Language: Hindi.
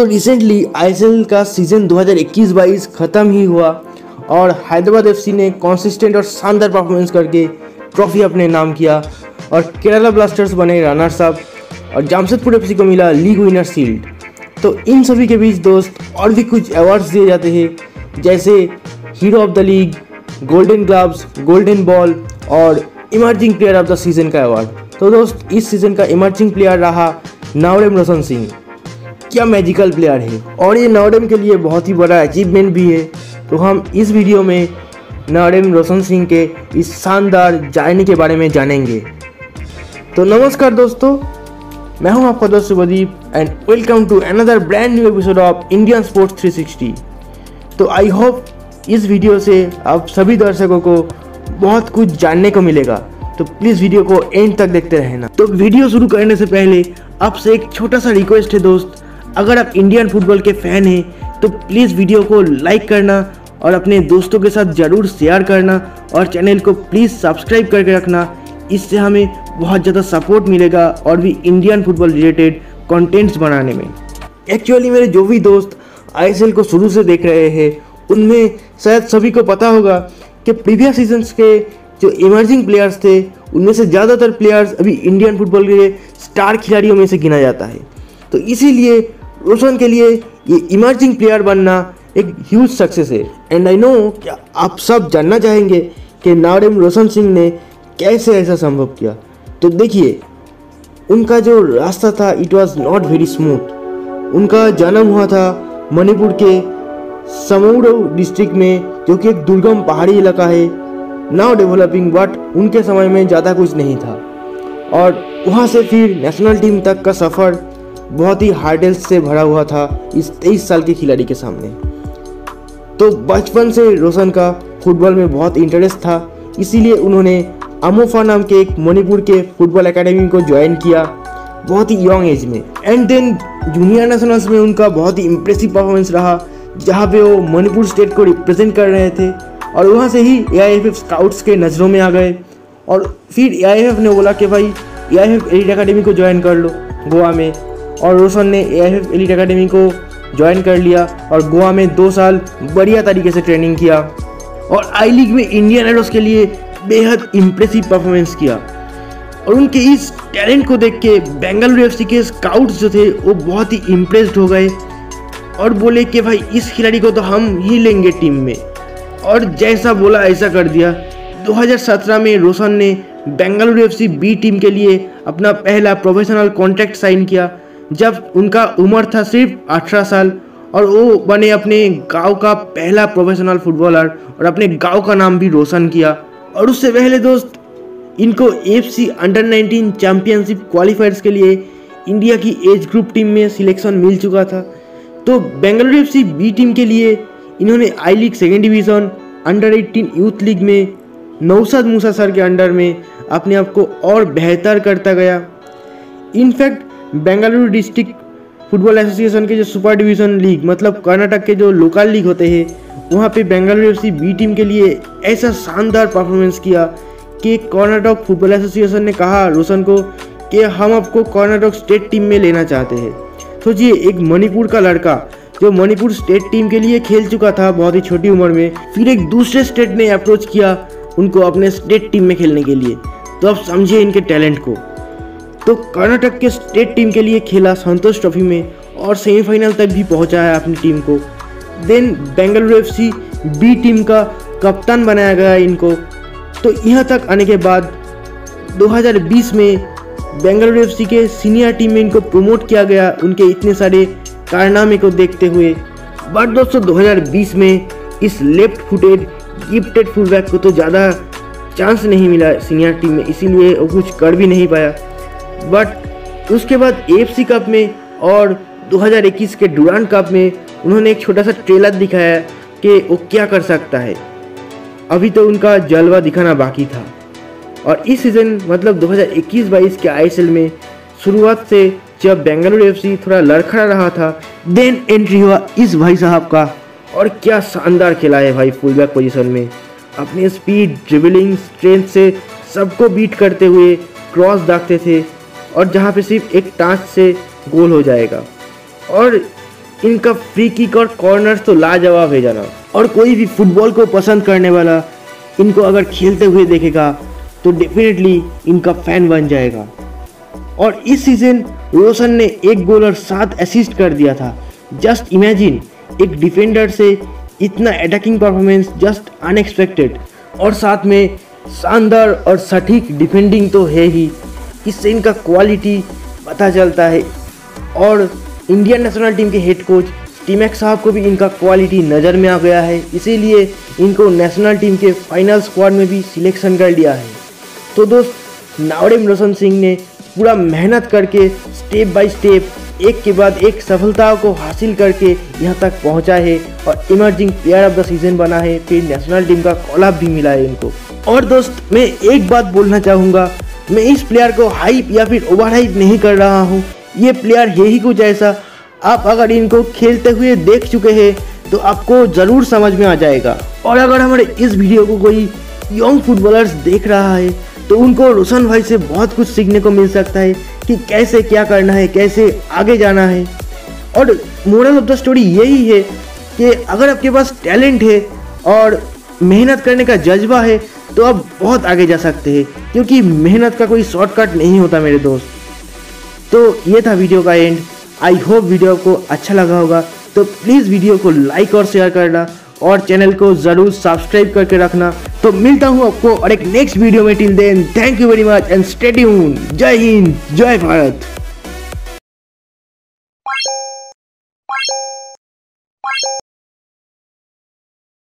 दोस्तों रिसेंटली आईएसएल का सीज़न 2021-22 खत्म ही हुआ और हैदराबाद एफसी ने कॉन्सिस्टेंट और शानदार परफॉर्मेंस करके ट्रॉफी अपने नाम किया और केरला ब्लास्टर्स बने रनर्स अप और जामशेदपुर एफसी को मिला लीग विनर सील्ड तो इन सभी के बीच दोस्त और भी कुछ अवार्ड्स दिए जाते हैं, जैसे hero of the league golden gloves golden ball और emerging player of the season का अवार्ड तो दोस्त, इस सीज़न का इमर्जिंग प्लेयर रहा नावरेम रोशन सिंह। क्या मैजिकल प्लेयर है? और ये नवडेम के लिए बहुत ही बड़ा अचीवमेंट भी है। तो हम इस वीडियो में नवडेम रोशन सिंह के इस शानदार जाने के बारे में जानेंगे। तो नमस्कार दोस्तों, मैं हूँ आपका दोस्त Subhdeep and welcome to another brand new episode of Indian sports 360 तो आई होप इस वीडियो से आप सभी दर्शकों को बहुत कुछ जानने को मिलेगा। तो प्लीज़ वीडियो को एंड तक देखते रहना। तो वीडियो शुरू करने से पहले आपसे एक छोटा सा रिक्वेस्ट है दोस्त। अगर आप इंडियन फुटबॉल के फ़ैन हैं तो प्लीज़ वीडियो को लाइक करना और अपने दोस्तों के साथ ज़रूर शेयर करना और चैनल को प्लीज़ सब्सक्राइब करके रखना। इससे हमें बहुत ज़्यादा सपोर्ट मिलेगा और भी इंडियन फुटबॉल रिलेटेड कंटेंट्स बनाने में। एक्चुअली मेरे जो भी दोस्त आई को शुरू से देख रहे हैं, उनमें शायद सभी को पता होगा कि प्रीवियस सीजन्स के जो इमर्जिंग प्लेयर्स थे, उनमें से ज़्यादातर प्लेयर्स अभी इंडियन फुटबॉल के स्टार खिलाड़ियों में से गिना जाता है। तो इसीलिए रोशन के लिए ये इमर्जिंग प्लेयर बनना एक ह्यूज सक्सेस है। एंड आई नो क्या आप सब जानना चाहेंगे कि नारेम रोशन सिंह ने कैसे ऐसा संभव किया। तो देखिए, उनका जो रास्ता था it was not very smooth उनका जन्म हुआ था मणिपुर के समूडो डिस्ट्रिक्ट में, जो कि एक दुर्गम पहाड़ी इलाका है। नाउ डेवलपिंग बट उनके समय में ज़्यादा कुछ नहीं था। और वहाँ से फिर नेशनल टीम तक का सफ़र बहुत ही हार्डल्स से भरा हुआ था इस तेईस साल के खिलाड़ी के सामने। तो बचपन से रोशन का फुटबॉल में बहुत इंटरेस्ट था, इसीलिए उन्होंने अमोफा नाम के एक मणिपुर के फुटबॉल एकेडमी को ज्वाइन किया बहुत ही यंग एज में। एंड देन जूनियर नेशनल्स में उनका बहुत ही इम्प्रेसिव परफॉर्मेंस रहा, जहाँ पे वो मणिपुर स्टेट को रिप्रेजेंट कर रहे थे और वहाँ से ही A I F F scouts के नज़रों में आ गए और फिर ए ने बोला कि भाई ए एफ़ एलिट अकेडमी को ज्वाइन कर लो गोवा में। और रोशन ने ए एफ़ एलिट अकेडमी को ज्वाइन कर लिया और गोवा में दो साल बढ़िया तरीके से ट्रेनिंग किया और आई लीग में इंडियन आइडल्स के लिए बेहद इम्प्रेसिव परफॉर्मेंस किया। और उनके इस टैलेंट को देख के बेंगलुरु एफसी के स्काउट्स जो थे, वो बहुत ही इम्प्रेस्ड हो गए और बोले कि भाई, इस खिलाड़ी को तो हम ही लेंगे टीम में। और जैसा बोला, ऐसा कर दिया। 2017 में रोशन ने बेंगलुरु एफ़ बी टीम के लिए अपना पहला प्रोफेशनल कॉन्ट्रैक्ट साइन किया। जब उनका उम्र था सिर्फ़ अठारह साल और वो बने अपने गाँव का पहला प्रोफेशनल फुटबॉलर और अपने गाँव का नाम भी रोशन किया। और उससे पहले दोस्त, इनको F C under 19 championship qualifiers के लिए इंडिया की एज ग्रुप टीम में सिलेक्शन मिल चुका था। तो बेंगलुरु एफ़ बी टीम के लिए इन्होंने I league second division under 18 youth league में नौसद मूसा सर के अंडर में अपने आप को और बेहतर करता गया। In fact Bengaluru district football association के जो सुपर डिवीज़न लीग मतलब कर्नाटक के जो लोकल लीग होते हैं, वहाँ पे बेंगलुरु एफ़ बी टीम के लिए ऐसा शानदार परफॉर्मेंस किया कि कर्नाटक फुटबॉल एसोसिएशन ने कहा रोशन को कि हम आपको कर्नाटक स्टेट टीम में लेना चाहते हैं। सोचिए एक मणिपुर का लड़का जो मणिपुर स्टेट टीम के लिए खेल चुका था बहुत ही छोटी उम्र में, फिर एक दूसरे स्टेट ने अप्रोच किया उनको अपने स्टेट टीम में खेलने के लिए। तो आप समझिए इनके टैलेंट को। तो कर्नाटक के स्टेट टीम के लिए खेला संतोष ट्रॉफी में और सेमीफाइनल तक भी पहुँचा है अपनी टीम को। Then Bengaluru F B team का कप्तान बनाया गया इनको। तो यहाँ तक आने के बाद 2020 में बेंगलुरु एफसी के सीनियर टीम में इनको प्रमोट किया गया। उनके इतने सारे कारनामे को देखते हुए। बट दोस्तों 2020 में इस लेफ़्ट फुटेड गिफ्टेड फुलबैक को तो ज़्यादा चांस नहीं मिला सीनियर टीम में। इसीलिए वो कुछ कर भी नहीं पाया। बट उसके बाद एफ़ कप में और 2021 के डुरान कप में उन्होंने एक छोटा सा ट्रेलर दिखाया कि वो क्या कर सकता है। अभी तो उनका जलवा दिखाना बाकी था। और इस सीज़न मतलब 2021-22 के आई में शुरुआत से जब बेंगलुरु एफसी थोड़ा लड़खड़ा रहा था देन एंट्री हुआ इस भाई साहब का। और क्या शानदार खेला है भाई फुल बैक पोजिशन में। अपने स्पीड ड्रिबलिंग स्ट्रेंथ से सबको बीट करते हुए क्रॉस दागते थे। और जहाँ पे सिर्फ़ एक टाच से गोल हो जाएगा। और इनका फ्री किक और कॉर्नर्स तो लाजवाब है जाना और कोई भी फुटबॉल को पसंद करने वाला इनको अगर खेलते हुए देखेगा तो डेफिनेटली इनका फ़ैन बन जाएगा। और इस सीज़न रोशन ने एक गोल और सात असिस्ट कर दिया था। जस्ट इमेजिन एक डिफेंडर से इतना अटैकिंग परफॉर्मेंस जस्ट अनएक्सपेक्टेड और साथ में शानदार और सटीक डिफेंडिंग तो है ही। इससे इनका क्वालिटी पता चलता है? और इंडियन नेशनल टीम के हेड कोच टीमैक साहब को भी इनका क्वालिटी नज़र में आ गया है। इसीलिए इनको नेशनल टीम के फाइनल स्क्वाड में भी सिलेक्शन कर लिया है। तो दोस्त नावड़ेम रोशन सिंह ने पूरा मेहनत करके स्टेप बाय स्टेप एक के बाद एक सफलता को हासिल करके यहाँ तक पहुँचा है और emerging player of the season बना है। फिर नेशनल टीम का कॉलअप भी मिला है इनको। और दोस्त, मैं एक बात बोलना चाहूँगा मैं इस प्लेयर को हाइप या फिर ओवर हाइप नहीं कर रहा हूँ। ये प्लेयर यही कुछ ऐसा। आप अगर इनको खेलते हुए देख चुके हैं तो आपको ज़रूर समझ में आ जाएगा। और अगर हमारे इस वीडियो को कोई यंग फुटबॉलर्स देख रहा है तो उनको रोशन भाई से बहुत कुछ सीखने को मिल सकता है कि कैसे क्या करना है, कैसे आगे जाना है। और मोरल ऑफ़ द स्टोरी यही है कि अगर आपके पास टैलेंट है और मेहनत करने का जज्बा है तो आप बहुत आगे जा सकते हैं, क्योंकि मेहनत का कोई शॉर्टकट नहीं होता मेरे दोस्त। तो ये था वीडियो का एंड आई होप वीडियो आपको अच्छा लगा होगा। तो प्लीज़ वीडियो को लाइक और शेयर करना और चैनल को ज़रूर सब्सक्राइब करके रखना। तो मिलता हूँ आपको और एक नेक्स्ट वीडियो में। Till then thank you very much and stay tuned जय हिंद, जय भारत।